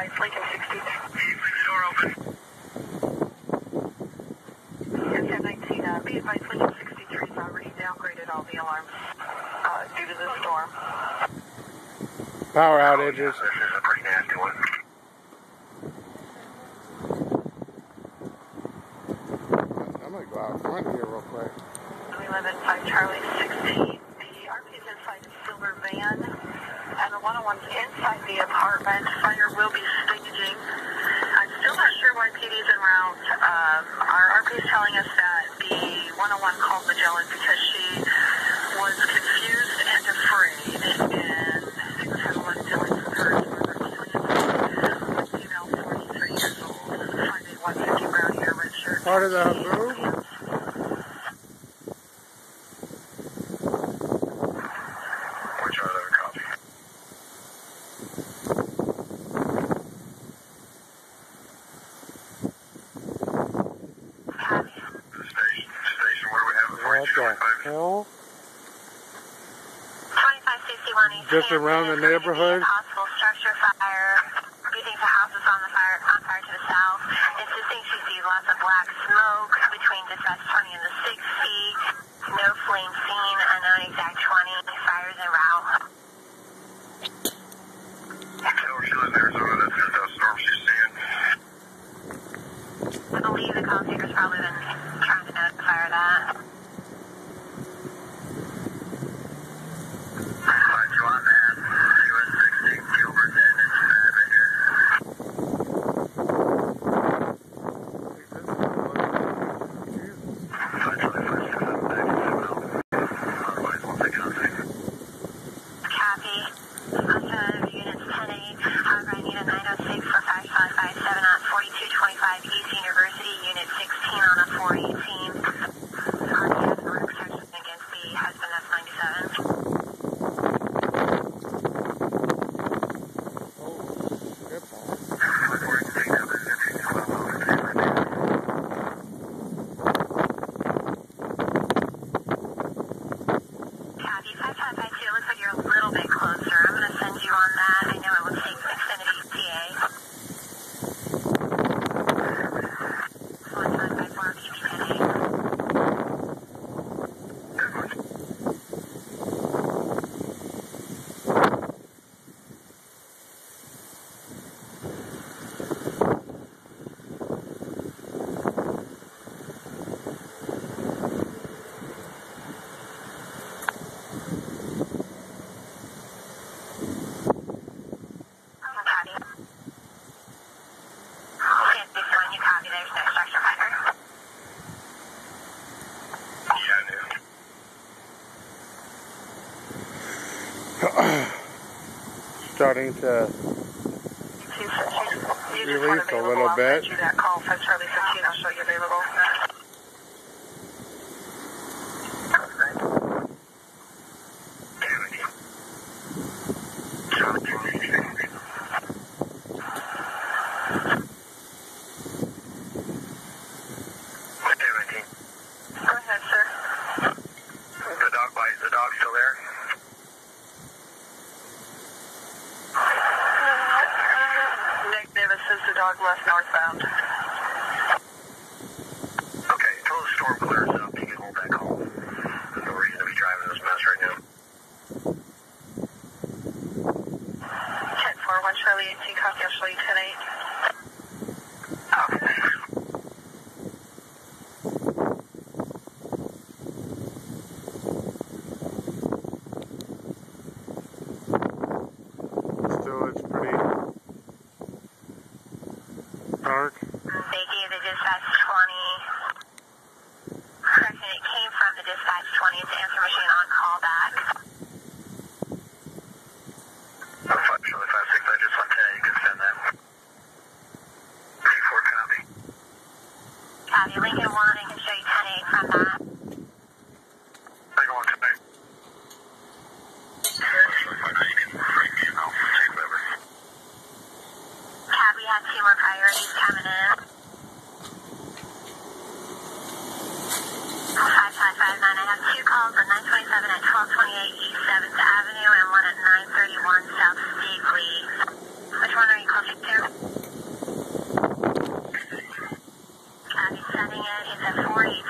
advised, Lincoln 60. Door open. Yes, 1019, uh, be advised, Lincoln 63 has already downgraded all the alarms uh, due to the storm. Power outages. This is a pretty nasty one. I'm gonna go out front here real quick. 11 5 Charlie 16. The RP is inside the silver van, and the 101's inside the apartment. Fire will be staging. I'm still not sure why PD's en route. Um, our RP is telling us that the 101 called Magellan because she was confused and afraid, and they was having a lot. Female, 43 years old, 5'8", 150 brown hair, red. Part of the move? One Charlie, eleven copy. The station, station, what do we have? What the 4225? hell? 2561 East Just Hampton around the neighborhood? Possible structure fire. We think the house is on the fire on fire to the south. Insisting she sees lots of black smoke between dispatch 20 and the 60. No flame seen. Unknown exact 20. Fires en route. Tell she lives in Arizona. That's just how storm she's seeing. I believe the call seeker's probably been trying to notify her that. Five July man, US 60, Gilbert, and it's bad right here. Five July, five six, seven, nine, seven, oh. Otherwise, we'll take contact. Copy. Alternative units 10-8. However, I need a 906 for 5557 on 4225 East University, unit 16 on a 418. RP has order protection against the husband F97. Oh, shit ball. Five four eight six, seven, fifteen, twelve, oh, fifteen, nineteen. Copy. 5552. Looks like you're a little bit closer. I'm going to send you on that. I know it will take extended ETA. 1554 PP 10 Copy. Yes, this one you copy. There's no structure fire. Yeah, I knew. Starting to She's, she's, you just Release a little bit. jog left northbound. Okay, until the storm clears up, you can hold that call. No reason to be driving this mess right now. 10 4 1 Charlie 18, copy, Ashley 10 8. 20. Correction, it came from the dispatch 20. It's answer machine on call back. Charlie, five, I just want to you can send that. Copy. Copy. Lincoln 1, two calls at 927 at 1228 East 7th Avenue and one at 931 South Stapley. Which one are you closer to? Copy, it. It's at 48.